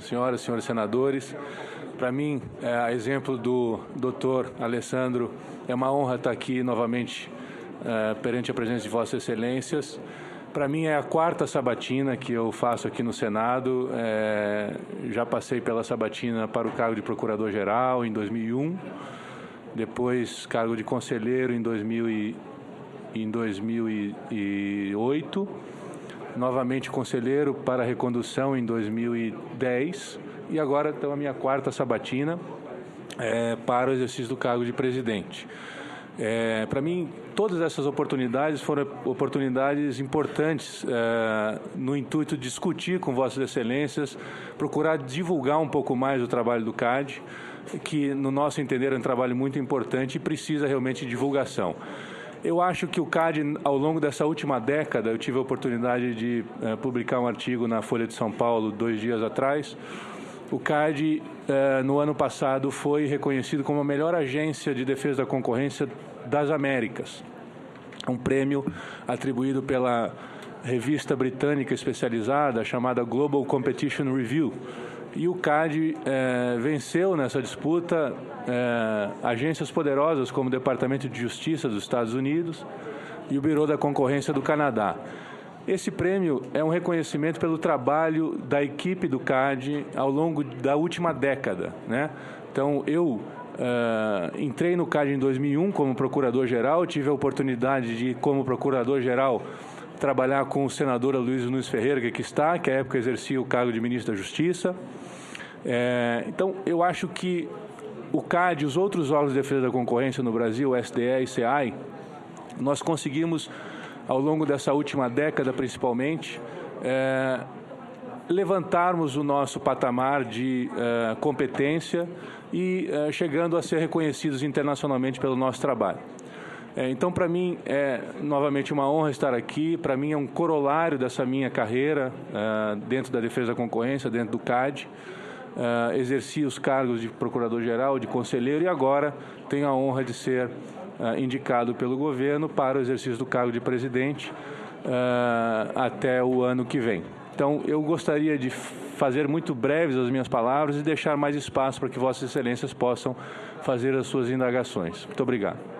senhoras e senhores senadores. Para mim, é, a exemplo do doutor Alessandro, é uma honra estar aqui novamente é, perante a presença de Vossas Excelências. Para mim é a quarta sabatina que eu faço aqui no Senado. É, já passei pela sabatina para o cargo de Procurador-Geral em 2001, depois cargo de Conselheiro em, 2000 e, em 2008 novamente conselheiro para recondução em 2010 e agora estou a minha quarta sabatina é, para o exercício do cargo de presidente. É, para mim, todas essas oportunidades foram oportunidades importantes é, no intuito de discutir com Vossas Excelências, procurar divulgar um pouco mais o trabalho do CAD, que, no nosso entender, é um trabalho muito importante e precisa realmente de divulgação. Eu acho que o CAD, ao longo dessa última década, eu tive a oportunidade de uh, publicar um artigo na Folha de São Paulo dois dias atrás. O CAD, uh, no ano passado, foi reconhecido como a melhor agência de defesa da concorrência das Américas. Um prêmio atribuído pela revista britânica especializada chamada Global Competition Review e o CAD é, venceu nessa disputa é, agências poderosas como o Departamento de Justiça dos Estados Unidos e o Bureau da Concorrência do Canadá. Esse prêmio é um reconhecimento pelo trabalho da equipe do CAD ao longo da última década. Né? Então, eu Uh, entrei no CAD em 2001 como procurador-geral, tive a oportunidade de, como procurador-geral, trabalhar com o senador Luiz Nunes Ferreira, que aqui está, que à época exercia o cargo de ministro da Justiça. É, então, eu acho que o CAD os outros órgãos de defesa da concorrência no Brasil, SDE e CEAI, nós conseguimos, ao longo dessa última década principalmente, é, levantarmos o nosso patamar de é, competência e é, chegando a ser reconhecidos internacionalmente pelo nosso trabalho. É, então, para mim, é novamente uma honra estar aqui. Para mim, é um corolário dessa minha carreira é, dentro da defesa da concorrência, dentro do CAD uh, exerci os cargos de procurador-geral, de conselheiro e agora tenho a honra de ser uh, indicado pelo governo para o exercício do cargo de presidente uh, até o ano que vem. Então, eu gostaria de fazer muito breves as minhas palavras e deixar mais espaço para que Vossas Excelências possam fazer as suas indagações. Muito obrigado.